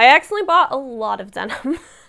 I accidentally bought a lot of denim.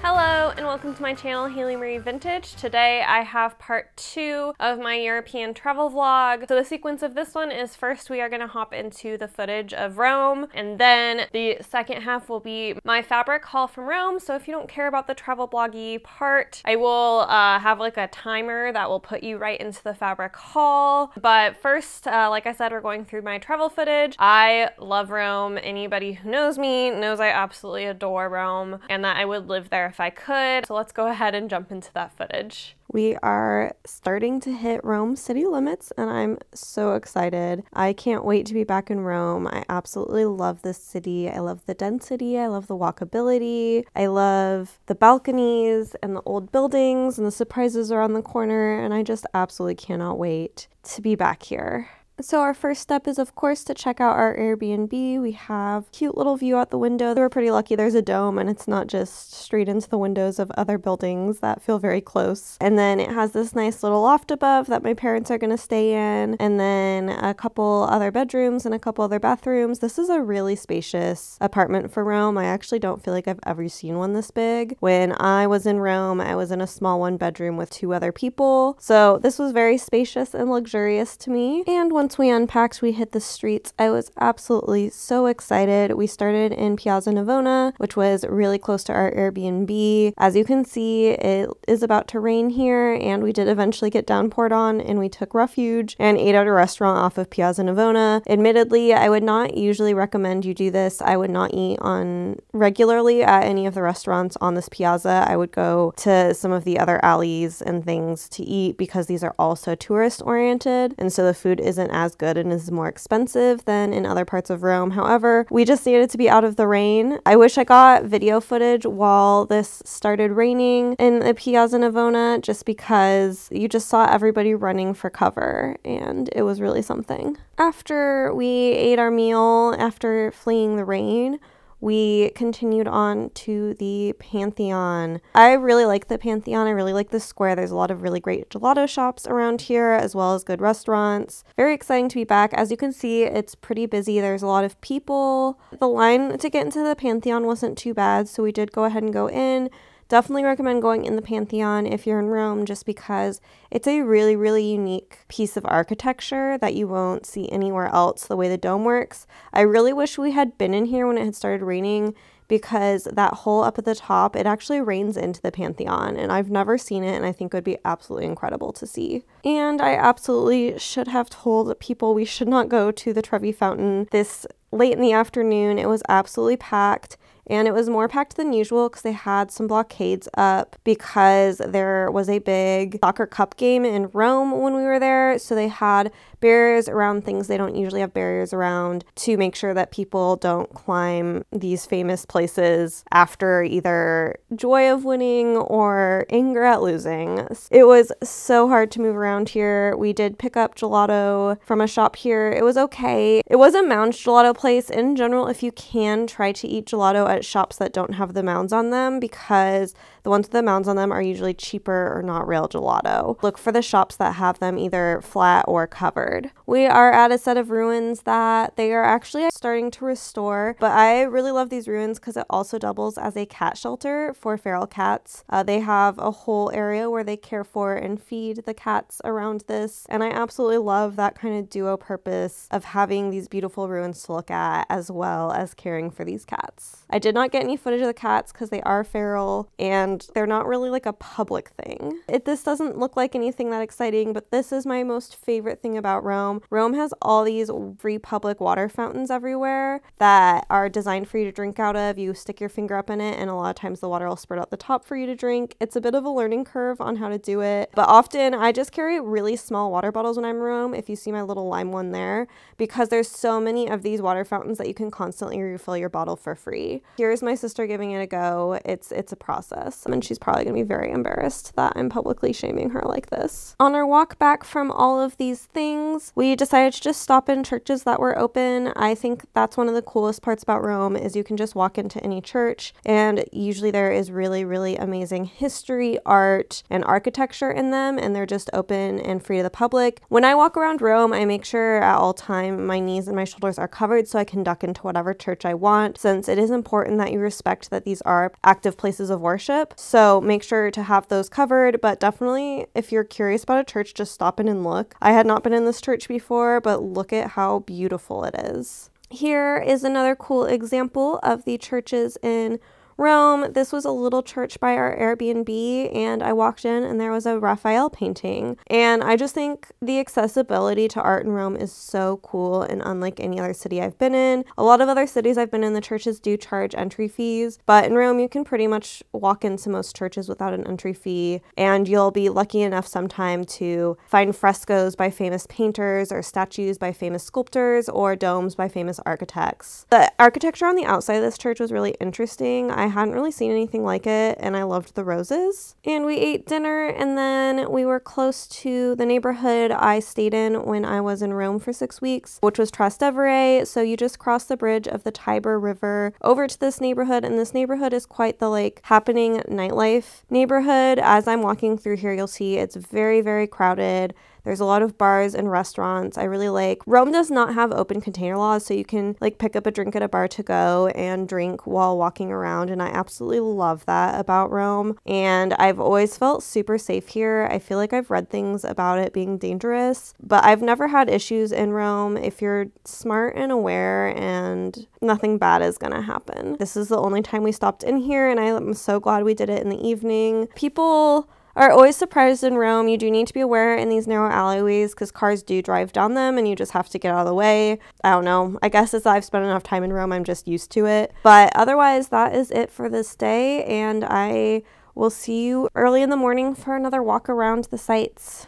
Hello and welcome to my channel Haley Marie Vintage. Today I have part two of my European travel vlog. So the sequence of this one is first we are going to hop into the footage of Rome and then the second half will be my fabric haul from Rome. So if you don't care about the travel bloggy part, I will uh, have like a timer that will put you right into the fabric haul. But first, uh, like I said, we're going through my travel footage. I love Rome. Anybody who knows me knows I absolutely adore Rome and that I would live there if I could. So let's go ahead and jump into that footage. We are starting to hit Rome city limits and I'm so excited. I can't wait to be back in Rome. I absolutely love this city. I love the density. I love the walkability. I love the balconies and the old buildings and the surprises around the corner and I just absolutely cannot wait to be back here. So our first step is of course to check out our Airbnb. We have cute little view out the window. We're pretty lucky there's a dome and it's not just straight into the windows of other buildings that feel very close. And then it has this nice little loft above that my parents are going to stay in and then a couple other bedrooms and a couple other bathrooms. This is a really spacious apartment for Rome. I actually don't feel like I've ever seen one this big. When I was in Rome, I was in a small one bedroom with two other people. So this was very spacious and luxurious to me. And once once we unpacked, we hit the streets. I was absolutely so excited. We started in Piazza Navona, which was really close to our Airbnb. As you can see, it is about to rain here, and we did eventually get downpoured on, and we took refuge and ate at a restaurant off of Piazza Navona. Admittedly, I would not usually recommend you do this. I would not eat on regularly at any of the restaurants on this piazza. I would go to some of the other alleys and things to eat because these are also tourist oriented, and so the food isn't as good and is more expensive than in other parts of Rome. However, we just needed to be out of the rain. I wish I got video footage while this started raining in the Piazza Navona just because you just saw everybody running for cover and it was really something. After we ate our meal, after fleeing the rain, we continued on to the Pantheon. I really like the Pantheon. I really like the square. There's a lot of really great gelato shops around here, as well as good restaurants. Very exciting to be back. As you can see, it's pretty busy. There's a lot of people. The line to get into the Pantheon wasn't too bad, so we did go ahead and go in. Definitely recommend going in the Pantheon if you're in Rome just because it's a really, really unique piece of architecture that you won't see anywhere else the way the dome works. I really wish we had been in here when it had started raining because that hole up at the top, it actually rains into the Pantheon and I've never seen it and I think it would be absolutely incredible to see. And I absolutely should have told people we should not go to the Trevi Fountain this late in the afternoon. It was absolutely packed and it was more packed than usual because they had some blockades up because there was a big soccer cup game in Rome when we were there. So they had barriers around things they don't usually have barriers around to make sure that people don't climb these famous places after either joy of winning or anger at losing. It was so hard to move around here. We did pick up gelato from a shop here. It was okay. It was a mound gelato place. In general, if you can try to eat gelato at shops that don't have the mounds on them because the ones with the mounds on them are usually cheaper or not real gelato. Look for the shops that have them either flat or covered. We are at a set of ruins that they are actually starting to restore, but I really love these ruins because it also doubles as a cat shelter for feral cats. Uh, they have a whole area where they care for and feed the cats around this, and I absolutely love that kind of duo purpose of having these beautiful ruins to look at as well as caring for these cats. I did not get any footage of the cats because they are feral and they're not really like a public thing. It, this doesn't look like anything that exciting, but this is my most favorite thing about Rome. Rome has all these free public water fountains everywhere that are designed for you to drink out of. You stick your finger up in it, and a lot of times the water will spurt out the top for you to drink. It's a bit of a learning curve on how to do it, but often I just carry really small water bottles when I'm in Rome. If you see my little lime one there, because there's so many of these water fountains that you can constantly refill your bottle for free. Here's my sister giving it a go. It's it's a process, and she's probably gonna be very embarrassed that I'm publicly shaming her like this. On our walk back from all of these things, we decided to just stop in churches that were open. I think that's one of the coolest parts about Rome is you can just walk into any church, and usually there is really really amazing history, art, and architecture in them, and they're just open and free to the public. When I walk around Rome, I make sure at all time my knees and my shoulders are covered so I can duck into whatever church I want, since it is important that you respect that these are active places of worship. So make sure to have those covered, but definitely if you're curious about a church, just stop in and look. I had not been in this church before, but look at how beautiful it is. Here is another cool example of the churches in Rome. This was a little church by our Airbnb, and I walked in and there was a Raphael painting. And I just think the accessibility to art in Rome is so cool and unlike any other city I've been in. A lot of other cities I've been in, the churches do charge entry fees, but in Rome, you can pretty much walk into most churches without an entry fee, and you'll be lucky enough sometime to find frescoes by famous painters or statues by famous sculptors or domes by famous architects. The architecture on the outside of this church was really interesting. I hadn't really seen anything like it, and I loved the roses. And we ate dinner, and then we were close to the neighborhood I stayed in when I was in Rome for six weeks, which was Trastevere. So you just cross the bridge of the Tiber River over to this neighborhood, and this neighborhood is quite the like happening nightlife neighborhood. As I'm walking through here, you'll see it's very, very crowded. There's a lot of bars and restaurants. I really like Rome does not have open container laws, so you can like pick up a drink at a bar to go and drink while walking around. And I absolutely love that about Rome. And I've always felt super safe here. I feel like I've read things about it being dangerous, but I've never had issues in Rome. If you're smart and aware, and nothing bad is gonna happen. This is the only time we stopped in here, and I'm so glad we did it in the evening. People are always surprised in Rome. You do need to be aware in these narrow alleyways because cars do drive down them and you just have to get out of the way. I don't know. I guess as I've spent enough time in Rome, I'm just used to it. But otherwise, that is it for this day. And I will see you early in the morning for another walk around the sights.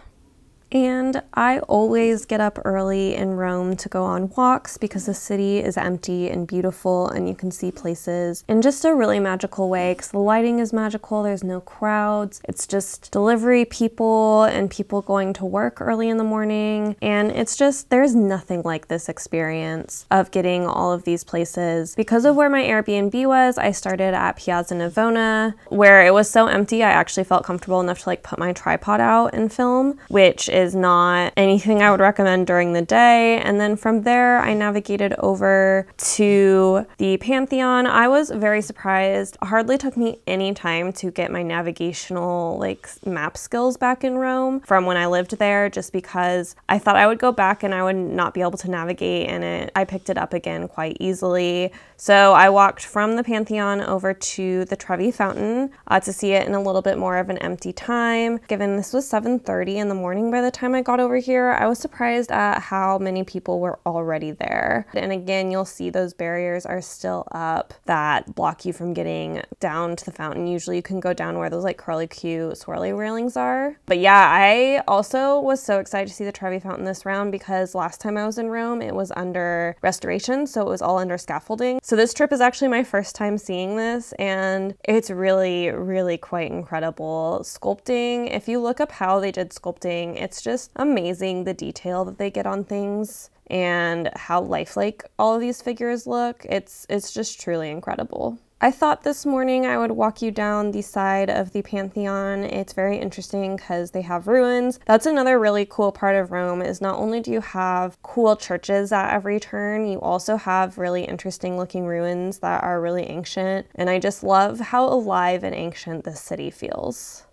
And I always get up early in Rome to go on walks because the city is empty and beautiful and you can see places in just a really magical way because the lighting is magical, there's no crowds, it's just delivery people and people going to work early in the morning. And it's just, there's nothing like this experience of getting all of these places. Because of where my Airbnb was, I started at Piazza Navona where it was so empty, I actually felt comfortable enough to like put my tripod out and film, which is not anything I would recommend during the day. And then from there, I navigated over to the Pantheon. I was very surprised. It hardly took me any time to get my navigational like map skills back in Rome from when I lived there, just because I thought I would go back and I would not be able to navigate and it I picked it up again quite easily. So I walked from the Pantheon over to the Trevi Fountain uh, to see it in a little bit more of an empty time. Given this was 7.30 in the morning by the time I got over here, I was surprised at how many people were already there. And again, you'll see those barriers are still up that block you from getting down to the fountain. Usually you can go down where those like curly Q swirly railings are. But yeah, I also was so excited to see the Trevi Fountain this round because last time I was in Rome, it was under restoration, so it was all under scaffolding. So this trip is actually my first time seeing this and it's really, really quite incredible. Sculpting, if you look up how they did sculpting, it's just amazing the detail that they get on things and how lifelike all of these figures look. It's it's just truly incredible. I thought this morning I would walk you down the side of the Pantheon. It's very interesting because they have ruins. That's another really cool part of Rome is not only do you have cool churches at every turn, you also have really interesting looking ruins that are really ancient. And I just love how alive and ancient this city feels.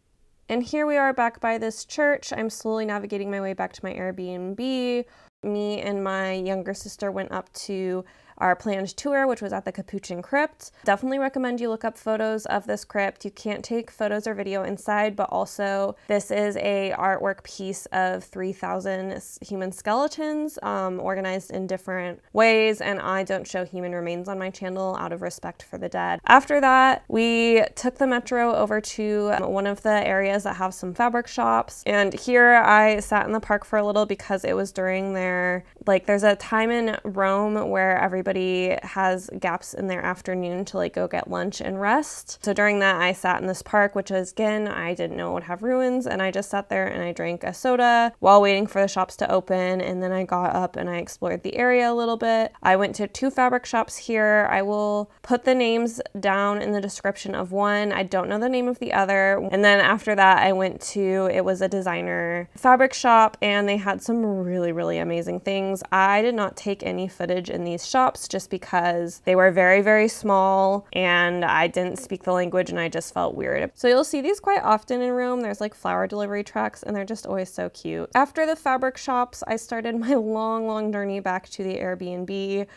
And here we are back by this church. I'm slowly navigating my way back to my Airbnb. Me and my younger sister went up to our planned tour, which was at the Capuchin Crypt. Definitely recommend you look up photos of this crypt. You can't take photos or video inside, but also this is a artwork piece of 3,000 human skeletons um, organized in different ways, and I don't show human remains on my channel out of respect for the dead. After that, we took the metro over to um, one of the areas that have some fabric shops, and here I sat in the park for a little because it was during their, like there's a time in Rome where everybody everybody has gaps in their afternoon to like go get lunch and rest. So during that, I sat in this park, which is again, I didn't know would have ruins, and I just sat there and I drank a soda while waiting for the shops to open. And then I got up and I explored the area a little bit. I went to two fabric shops here. I will put the names down in the description of one. I don't know the name of the other. And then after that, I went to it was a designer fabric shop and they had some really, really amazing things. I did not take any footage in these shops just because they were very, very small and I didn't speak the language and I just felt weird. So you'll see these quite often in Rome. There's like flower delivery trucks and they're just always so cute. After the fabric shops, I started my long, long journey back to the Airbnb.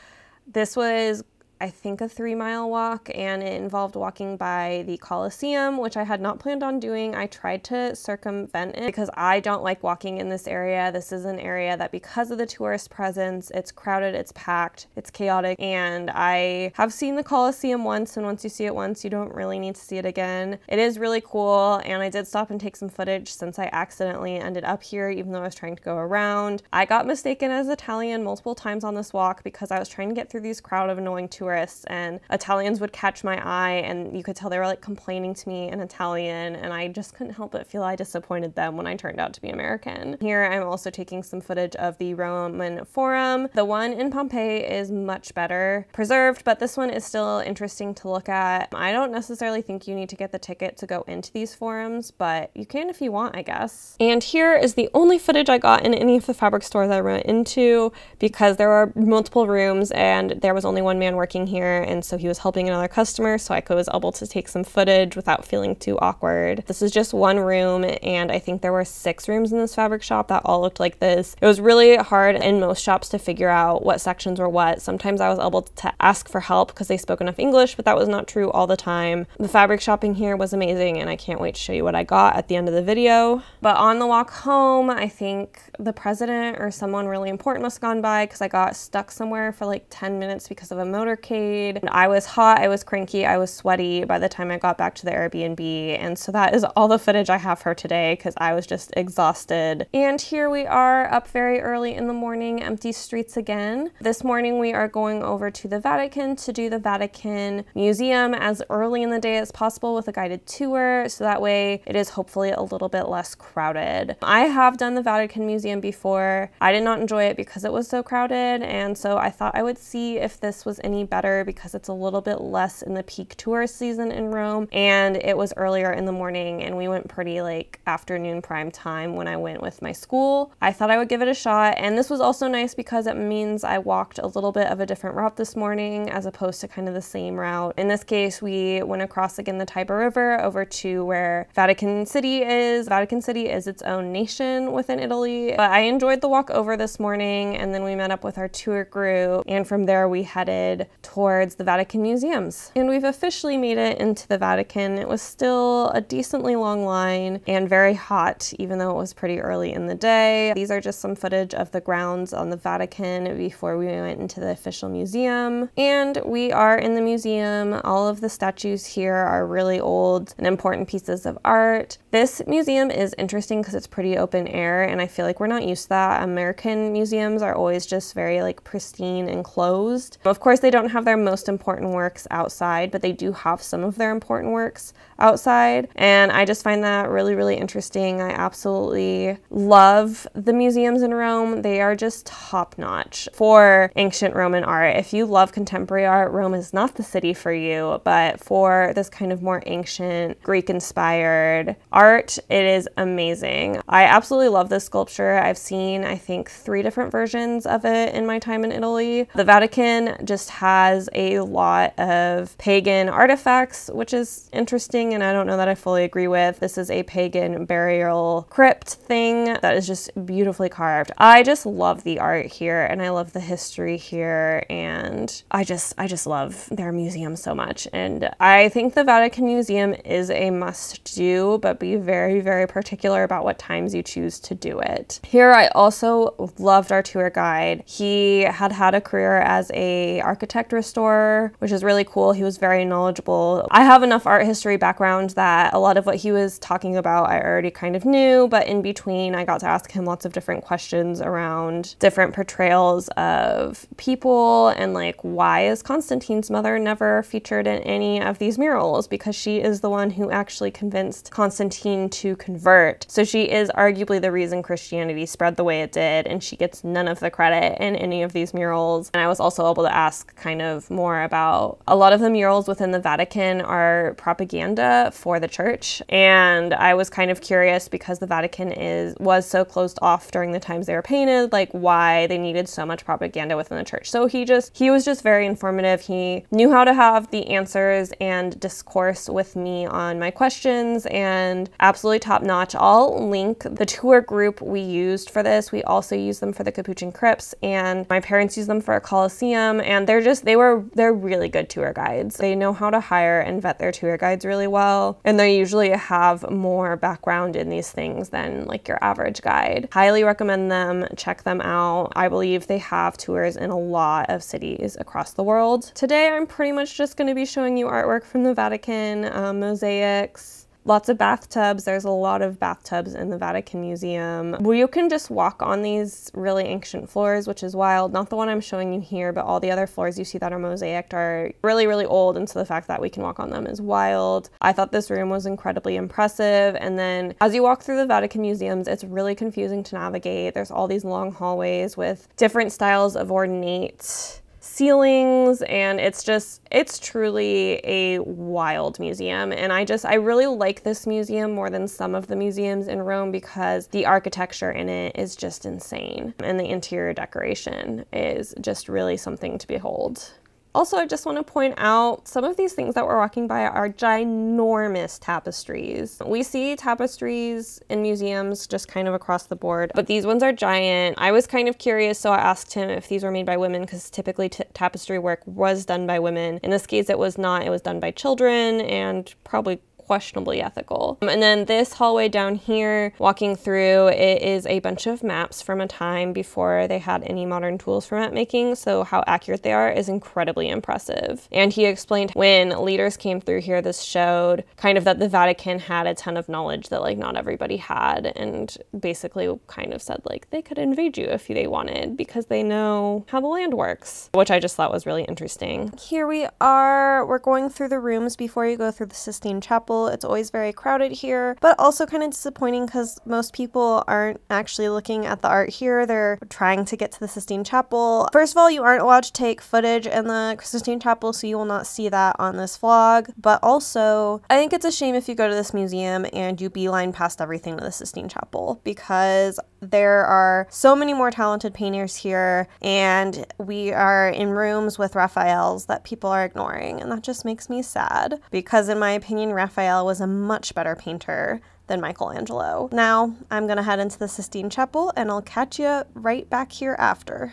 This was I think, a three mile walk, and it involved walking by the Colosseum, which I had not planned on doing. I tried to circumvent it because I don't like walking in this area. This is an area that, because of the tourist presence, it's crowded, it's packed, it's chaotic, and I have seen the Colosseum once, and once you see it once, you don't really need to see it again. It is really cool, and I did stop and take some footage since I accidentally ended up here, even though I was trying to go around. I got mistaken as Italian multiple times on this walk because I was trying to get through these crowd of annoying tourists and Italians would catch my eye and you could tell they were like complaining to me in Italian and I just couldn't help but feel I disappointed them when I turned out to be American. Here I'm also taking some footage of the Roman Forum. The one in Pompeii is much better preserved, but this one is still interesting to look at. I don't necessarily think you need to get the ticket to go into these forums, but you can if you want, I guess. And here is the only footage I got in any of the fabric stores I went into because there were multiple rooms and there was only one man working working here, and so he was helping another customer, so I was able to take some footage without feeling too awkward. This is just one room, and I think there were six rooms in this fabric shop that all looked like this. It was really hard in most shops to figure out what sections were what. Sometimes I was able to ask for help because they spoke enough English, but that was not true all the time. The fabric shopping here was amazing, and I can't wait to show you what I got at the end of the video. But on the walk home, I think the president or someone really important must have gone by because I got stuck somewhere for like 10 minutes because of a motorcade motorcade. I was hot, I was cranky, I was sweaty by the time I got back to the Airbnb. And so that is all the footage I have for today because I was just exhausted. And here we are up very early in the morning, empty streets again. This morning we are going over to the Vatican to do the Vatican Museum as early in the day as possible with a guided tour. So that way it is hopefully a little bit less crowded. I have done the Vatican Museum before. I did not enjoy it because it was so crowded. And so I thought I would see if this was any better better because it's a little bit less in the peak tourist season in Rome and it was earlier in the morning and we went pretty like afternoon prime time when I went with my school. I thought I would give it a shot and this was also nice because it means I walked a little bit of a different route this morning as opposed to kind of the same route. In this case, we went across again the Tiber River over to where Vatican City is. Vatican City is its own nation within Italy, but I enjoyed the walk over this morning and then we met up with our tour group and from there we headed towards the Vatican museums. And we've officially made it into the Vatican. It was still a decently long line and very hot, even though it was pretty early in the day. These are just some footage of the grounds on the Vatican before we went into the official museum. And we are in the museum. All of the statues here are really old and important pieces of art. This museum is interesting because it's pretty open air, and I feel like we're not used to that. American museums are always just very like pristine and closed. Of course, they don't have have their most important works outside, but they do have some of their important works outside. And I just find that really, really interesting. I absolutely love the museums in Rome. They are just top notch for ancient Roman art. If you love contemporary art, Rome is not the city for you, but for this kind of more ancient, Greek inspired art, it is amazing. I absolutely love this sculpture. I've seen, I think, three different versions of it in my time in Italy. The Vatican just has has a lot of pagan artifacts, which is interesting and I don't know that I fully agree with. This is a pagan burial crypt thing that is just beautifully carved. I just love the art here and I love the history here and I just I just love their museum so much and I think the Vatican Museum is a must do but be very very particular about what times you choose to do it. Here I also loved our tour guide. He had had a career as a architect restorer, which is really cool. He was very knowledgeable. I have enough art history background that a lot of what he was talking about I already kind of knew, but in between, I got to ask him lots of different questions around different portrayals of people and like why is Constantine's mother never featured in any of these murals because she is the one who actually convinced Constantine to convert. So she is arguably the reason Christianity spread the way it did, and she gets none of the credit in any of these murals. And I was also able to ask kind of more about a lot of the murals within the Vatican are propaganda for the church. And I was kind of curious because the Vatican is was so closed off during the times they were painted, like why they needed so much propaganda within the church. So he just he was just very informative. He knew how to have the answers and discourse with me on my questions and absolutely top notch. I'll link the tour group we used for this. We also use them for the Capuchin Crypts and my parents use them for a Colosseum and they're just they were they're really good tour guides. They know how to hire and vet their tour guides really well and they usually have more background in these things than like your average guide. Highly recommend them. Check them out. I believe they have tours in a lot of cities across the world. Today I'm pretty much just going to be showing you artwork from the Vatican, um, mosaics, lots of bathtubs. There's a lot of bathtubs in the Vatican Museum where you can just walk on these really ancient floors, which is wild. Not the one I'm showing you here, but all the other floors you see that are mosaicked are really, really old. And so the fact that we can walk on them is wild. I thought this room was incredibly impressive. And then as you walk through the Vatican museums, it's really confusing to navigate. There's all these long hallways with different styles of ornate ceilings and it's just it's truly a wild museum and I just I really like this museum more than some of the museums in Rome because the architecture in it is just insane and the interior decoration is just really something to behold. Also, I just want to point out some of these things that we're walking by are ginormous tapestries. We see tapestries in museums just kind of across the board, but these ones are giant. I was kind of curious, so I asked him if these were made by women because typically tapestry work was done by women. In this case, it was not. It was done by children and probably questionably ethical. Um, and then this hallway down here, walking through, it is a bunch of maps from a time before they had any modern tools for map making. So how accurate they are is incredibly impressive. And he explained when leaders came through here, this showed kind of that the Vatican had a ton of knowledge that like not everybody had and basically kind of said like they could invade you if they wanted because they know how the land works, which I just thought was really interesting. Here we are, we're going through the rooms before you go through the Sistine Chapel it's always very crowded here, but also kind of disappointing because most people aren't actually looking at the art here. They're trying to get to the Sistine Chapel. First of all, you aren't allowed to take footage in the Sistine Chapel, so you will not see that on this vlog. But also, I think it's a shame if you go to this museum and you beeline past everything to the Sistine Chapel because there are so many more talented painters here, and we are in rooms with Raphaels that people are ignoring, and that just makes me sad because, in my opinion, Raphael was a much better painter than Michelangelo. Now, I'm gonna head into the Sistine Chapel and I'll catch you right back here after.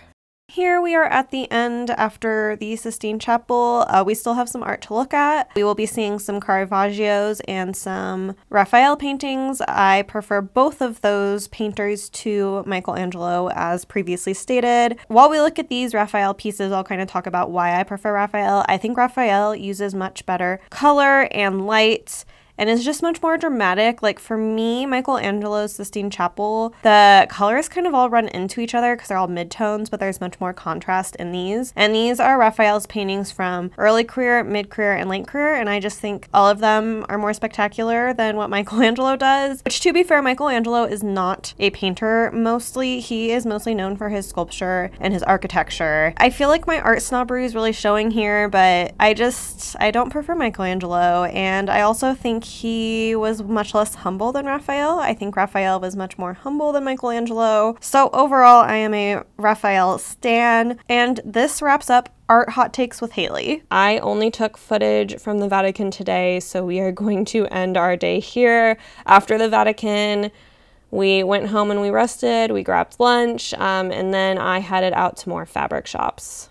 Here we are at the end after the Sistine Chapel. Uh, we still have some art to look at. We will be seeing some Caravaggios and some Raphael paintings. I prefer both of those painters to Michelangelo as previously stated. While we look at these Raphael pieces, I'll kind of talk about why I prefer Raphael. I think Raphael uses much better color and light and it's just much more dramatic. Like for me, Michelangelo's Sistine Chapel, the colors kind of all run into each other because they're all midtones, but there's much more contrast in these. And these are Raphael's paintings from early career, mid career, and late career, and I just think all of them are more spectacular than what Michelangelo does. Which, to be fair, Michelangelo is not a painter mostly. He is mostly known for his sculpture and his architecture. I feel like my art snobbery is really showing here, but I just, I don't prefer Michelangelo, and I also think he was much less humble than Raphael. I think Raphael was much more humble than Michelangelo. So overall, I am a Raphael stan, and this wraps up art hot takes with Haley. I only took footage from the Vatican today, so we are going to end our day here. After the Vatican, we went home and we rested, we grabbed lunch, um, and then I headed out to more fabric shops.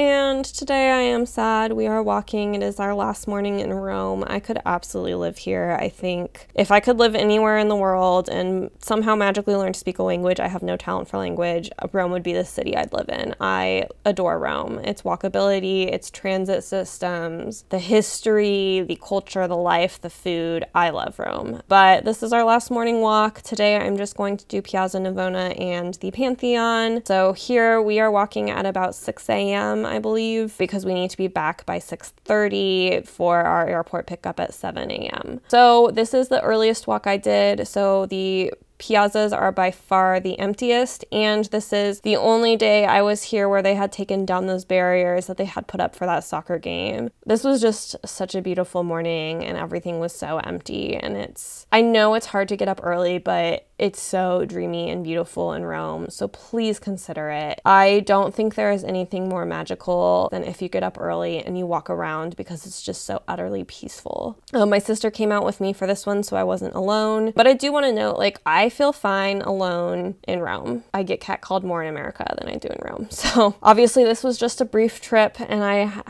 And today I am sad. We are walking. It is our last morning in Rome. I could absolutely live here. I think if I could live anywhere in the world and somehow magically learn to speak a language, I have no talent for language, Rome would be the city I'd live in. I adore Rome. Its walkability, its transit systems, the history, the culture, the life, the food. I love Rome. But this is our last morning walk. Today I'm just going to do Piazza Navona and the Pantheon. So here we are walking at about 6 a.m., I believe, because we need to be back by 6.30 for our airport pickup at 7 a.m. So this is the earliest walk I did. So the piazzas are by far the emptiest, and this is the only day I was here where they had taken down those barriers that they had put up for that soccer game. This was just such a beautiful morning, and everything was so empty. And it's, I know it's hard to get up early, but it's so dreamy and beautiful in Rome, so please consider it. I don't think there is anything more magical than if you get up early and you walk around because it's just so utterly peaceful. Uh, my sister came out with me for this one, so I wasn't alone. But I do want to note, like, I feel fine alone in Rome. I get catcalled more in America than I do in Rome. So obviously this was just a brief trip and I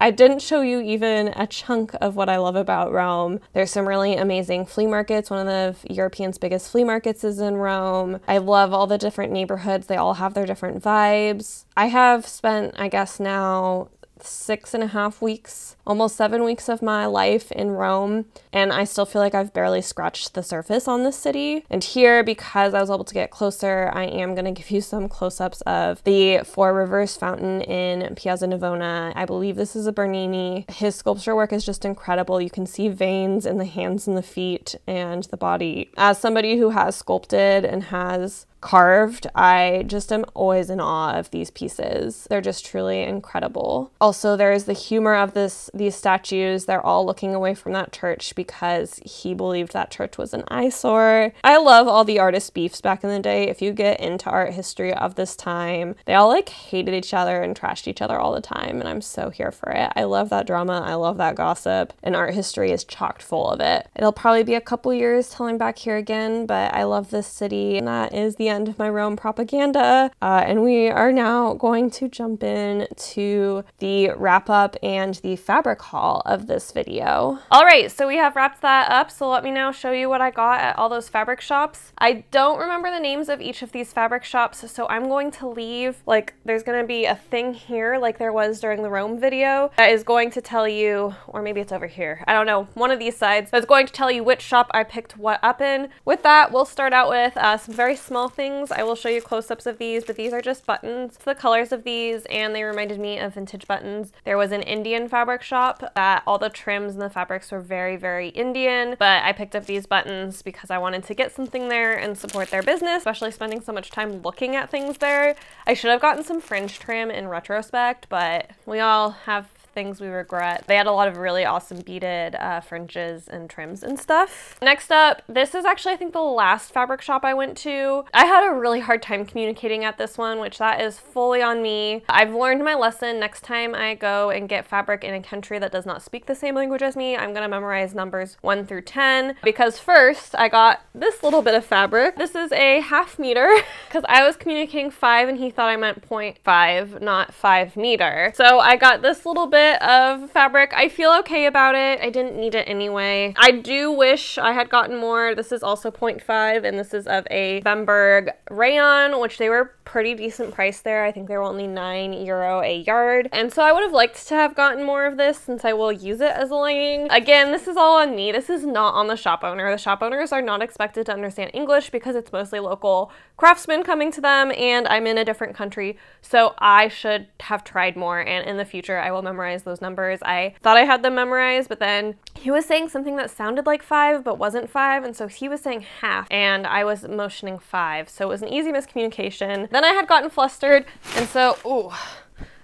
I didn't show you even a chunk of what I love about Rome. There's some really amazing flea markets. One of the European's biggest flea markets is in Rome. I love all the different neighborhoods. They all have their different vibes. I have spent, I guess now, six and a half weeks, almost seven weeks of my life in Rome, and I still feel like I've barely scratched the surface on this city. And here, because I was able to get closer, I am going to give you some close ups of the Four Rivers Fountain in Piazza Navona. I believe this is a Bernini. His sculpture work is just incredible. You can see veins in the hands and the feet and the body. As somebody who has sculpted and has carved. I just am always in awe of these pieces. They're just truly incredible. Also, there is the humor of this these statues. They're all looking away from that church because he believed that church was an eyesore. I love all the artist beefs back in the day. If you get into art history of this time, they all like hated each other and trashed each other all the time, and I'm so here for it. I love that drama. I love that gossip, and art history is chocked full of it. It'll probably be a couple years till I'm back here again, but I love this city, and that is the end of my Rome propaganda. Uh, and we are now going to jump in to the wrap up and the fabric haul of this video. All right, so we have wrapped that up. So let me now show you what I got at all those fabric shops. I don't remember the names of each of these fabric shops, so I'm going to leave, like there's gonna be a thing here like there was during the Rome video that is going to tell you, or maybe it's over here, I don't know, one of these sides that's going to tell you which shop I picked what up in. With that, we'll start out with uh, some very small things. I will show you close-ups of these, but these are just buttons. The colors of these, and they reminded me of vintage buttons. There was an Indian fabric shop that all the trims and the fabrics were very, very Indian, but I picked up these buttons because I wanted to get something there and support their business, especially spending so much time looking at things there. I should have gotten some fringe trim in retrospect, but we all have things we regret. They had a lot of really awesome beaded uh, fringes and trims and stuff. Next up, this is actually I think the last fabric shop I went to. I had a really hard time communicating at this one, which that is fully on me. I've learned my lesson. Next time I go and get fabric in a country that does not speak the same language as me, I'm gonna memorize numbers 1 through 10 because first I got this little bit of fabric. This is a half meter because I was communicating 5 and he thought I meant 0.5, not 5 meter. So I got this little bit bit of fabric. I feel okay about it. I didn't need it anyway. I do wish I had gotten more. This is also 0.5 and this is of a Bemberg rayon, which they were pretty decent price there. I think they were only 9 euro a yard. And so I would have liked to have gotten more of this since I will use it as a lining. Again, this is all on me. This is not on the shop owner. The shop owners are not expected to understand English because it's mostly local craftsmen coming to them and I'm in a different country. So I should have tried more and in the future I will memorize those numbers. I thought I had them memorized, but then he was saying something that sounded like five, but wasn't five. And so he was saying half, and I was motioning five. So it was an easy miscommunication. Then I had gotten flustered, and so, ooh,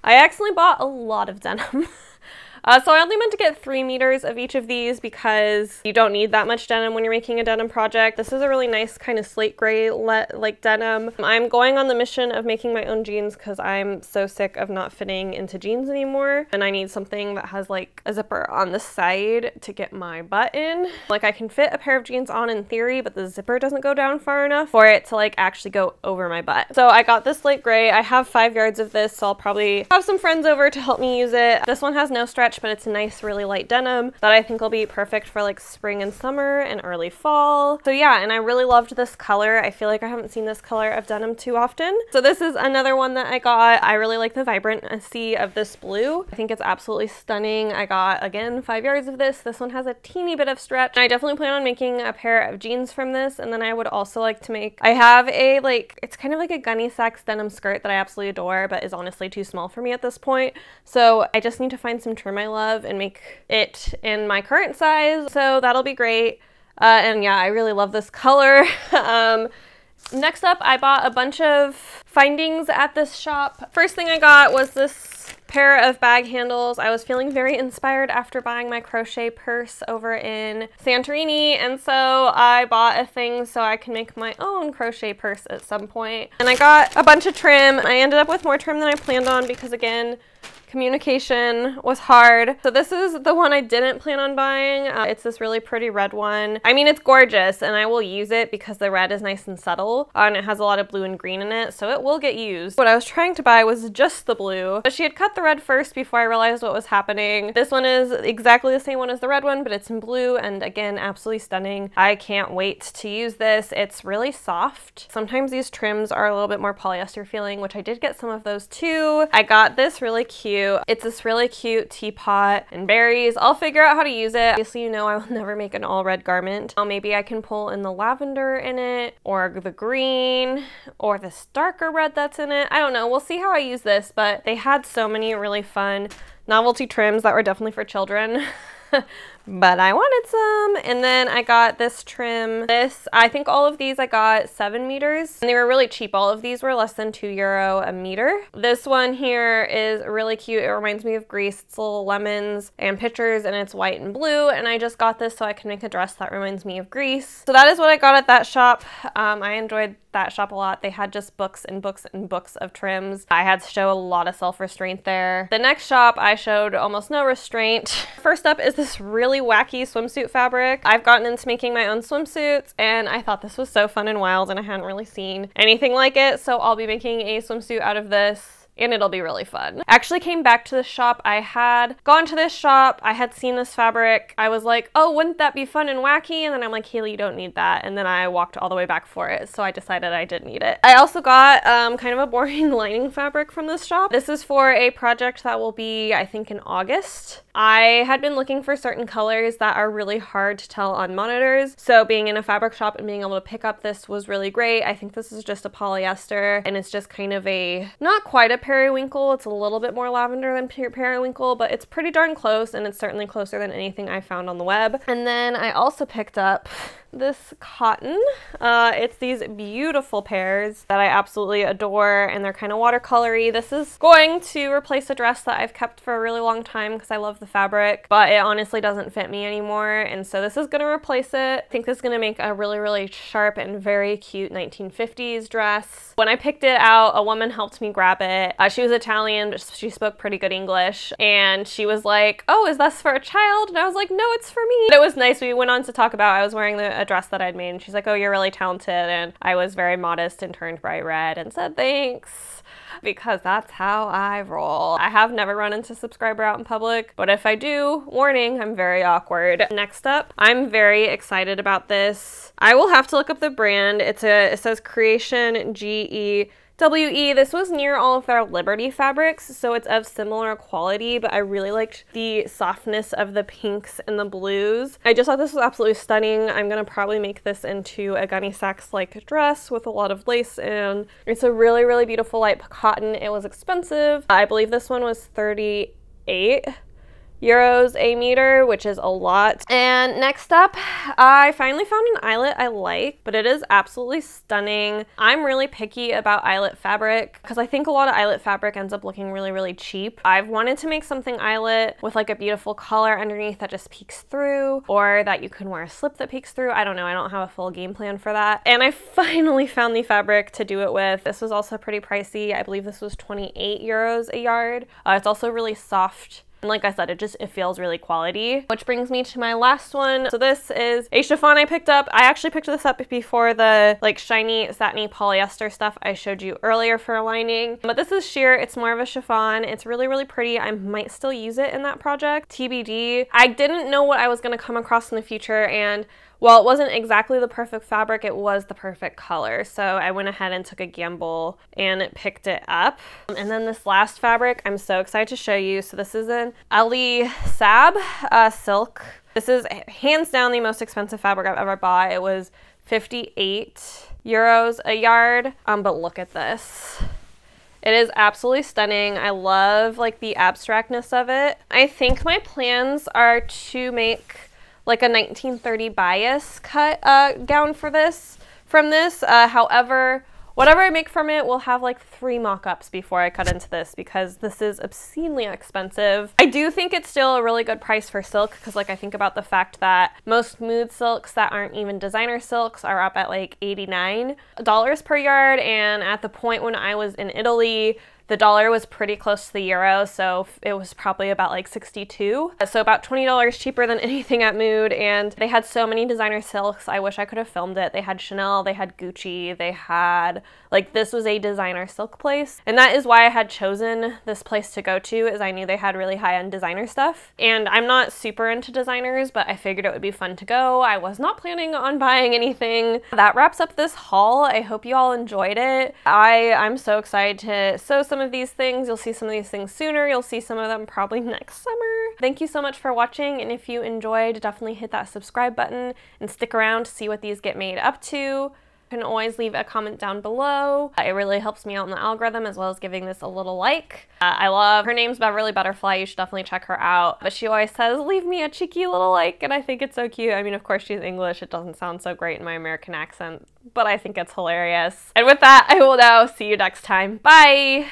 I accidentally bought a lot of denim. Uh, so I only meant to get three meters of each of these because you don't need that much denim when you're making a denim project. This is a really nice kind of slate gray like denim. I'm going on the mission of making my own jeans because I'm so sick of not fitting into jeans anymore. And I need something that has like a zipper on the side to get my butt in. Like I can fit a pair of jeans on in theory, but the zipper doesn't go down far enough for it to like actually go over my butt. So I got this slate gray. I have five yards of this, so I'll probably have some friends over to help me use it. This one has no stretch, but it's a nice, really light denim that I think will be perfect for like spring and summer and early fall. So yeah, and I really loved this color. I feel like I haven't seen this color of denim too often. So this is another one that I got. I really like the vibrancy of this blue. I think it's absolutely stunning. I got, again, five yards of this. This one has a teeny bit of stretch. And I definitely plan on making a pair of jeans from this. And then I would also like to make, I have a like, it's kind of like a Gunne Sax denim skirt that I absolutely adore, but is honestly too small for me at this point. So I just need to find some trim I love and make it in my current size. So that'll be great. Uh, and yeah, I really love this color. um, next up, I bought a bunch of findings at this shop. First thing I got was this pair of bag handles. I was feeling very inspired after buying my crochet purse over in Santorini and so I bought a thing so I can make my own crochet purse at some point. And I got a bunch of trim. And I ended up with more trim than I planned on because again, Communication was hard. So this is the one I didn't plan on buying. Uh, it's this really pretty red one. I mean, it's gorgeous and I will use it because the red is nice and subtle uh, and it has a lot of blue and green in it. So it will get used. What I was trying to buy was just the blue, but she had cut the red first before I realized what was happening. This one is exactly the same one as the red one, but it's in blue and again, absolutely stunning. I can't wait to use this. It's really soft. Sometimes these trims are a little bit more polyester feeling, which I did get some of those too. I got this really cute cute. It's this really cute teapot and berries. I'll figure out how to use it. Obviously, you know I will never make an all red garment. Now maybe I can pull in the lavender in it or the green or this darker red that's in it. I don't know. We'll see how I use this, but they had so many really fun novelty trims that were definitely for children. but I wanted some. And then I got this trim. This, I think all of these I got seven meters and they were really cheap. All of these were less than two euro a meter. This one here is really cute. It reminds me of Greece. It's little lemons and pictures and it's white and blue. And I just got this so I can make a dress that reminds me of Greece. So that is what I got at that shop. Um, I enjoyed that shop a lot. They had just books and books and books of trims. I had to show a lot of self-restraint there. The next shop I showed almost no restraint. First up is this really really wacky swimsuit fabric. I've gotten into making my own swimsuits and I thought this was so fun and wild and I hadn't really seen anything like it. So I'll be making a swimsuit out of this and it'll be really fun. Actually came back to the shop. I had gone to this shop. I had seen this fabric. I was like, oh, wouldn't that be fun and wacky? And then I'm like, Haley, you don't need that. And then I walked all the way back for it. So I decided I did need it. I also got um, kind of a boring lining fabric from this shop. This is for a project that will be, I think, in August. I had been looking for certain colors that are really hard to tell on monitors. So being in a fabric shop and being able to pick up this was really great. I think this is just a polyester and it's just kind of a, not quite a periwinkle. It's a little bit more lavender than periwinkle, but it's pretty darn close and it's certainly closer than anything I found on the web. And then I also picked up this cotton. Uh, it's these beautiful pears that I absolutely adore and they're kind of watercolory. This is going to replace a dress that I've kept for a really long time because I love the fabric, but it honestly doesn't fit me anymore. And so this is going to replace it. I think this is going to make a really, really sharp and very cute 1950s dress. When I picked it out, a woman helped me grab it. Uh, she was Italian, but she spoke pretty good English. And she was like, oh, is this for a child? And I was like, no, it's for me. But it was nice. We went on to talk about, I was wearing the a dress that I'd made. And she's like, oh, you're really talented. And I was very modest and turned bright red and said, thanks because that's how I roll. I have never run into subscriber out in public, but if I do, warning, I'm very awkward. Next up, I'm very excited about this. I will have to look up the brand. It's a, it says Creation GE WE, this was near all of their Liberty fabrics, so it's of similar quality, but I really liked the softness of the pinks and the blues. I just thought this was absolutely stunning. I'm gonna probably make this into a Gunne Sax like dress with a lot of lace and it's a really, really beautiful light cotton. It was expensive. I believe this one was 38 euros a meter, which is a lot. And next up, I finally found an eyelet I like, but it is absolutely stunning. I'm really picky about eyelet fabric because I think a lot of eyelet fabric ends up looking really, really cheap. I've wanted to make something eyelet with like a beautiful collar underneath that just peeks through or that you can wear a slip that peeks through. I don't know. I don't have a full game plan for that. And I finally found the fabric to do it with. This was also pretty pricey. I believe this was 28 euros a yard. Uh, it's also really soft and like I said, it just, it feels really quality. Which brings me to my last one. So this is a chiffon I picked up. I actually picked this up before the like shiny satiny polyester stuff I showed you earlier for lining. But this is sheer, it's more of a chiffon. It's really, really pretty. I might still use it in that project, TBD. I didn't know what I was gonna come across in the future and while it wasn't exactly the perfect fabric, it was the perfect color. So I went ahead and took a gamble and picked it up. And then this last fabric, I'm so excited to show you. So this is an Elie Saab uh, silk. This is hands down the most expensive fabric I've ever bought. It was 58 euros a yard. Um, but look at this. It is absolutely stunning. I love like the abstractness of it. I think my plans are to make like a 1930 bias cut uh, gown for this from this. Uh, however, whatever I make from it will have like three mock-ups before I cut into this because this is obscenely expensive. I do think it's still a really good price for silk because like I think about the fact that most Mood silks that aren't even designer silks are up at like $89 per yard and at the point when I was in Italy the dollar was pretty close to the euro, so it was probably about like 62. So about $20 cheaper than anything at Mood, and they had so many designer silks. I wish I could have filmed it. They had Chanel, they had Gucci, they had like this was a designer silk place. And that is why I had chosen this place to go to is I knew they had really high-end designer stuff. And I'm not super into designers, but I figured it would be fun to go. I was not planning on buying anything. That wraps up this haul. I hope you all enjoyed it. I, I'm so excited to sew some some of these things. You'll see some of these things sooner. You'll see some of them probably next summer. Thank you so much for watching, and if you enjoyed, definitely hit that subscribe button and stick around to see what these get made up to. Can always leave a comment down below. It really helps me out in the algorithm as well as giving this a little like. Uh, I love her name's Beverly Butterfly. You should definitely check her out. But she always says, leave me a cheeky little like, and I think it's so cute. I mean, of course she's English. It doesn't sound so great in my American accent, but I think it's hilarious. And with that, I will now see you next time. Bye!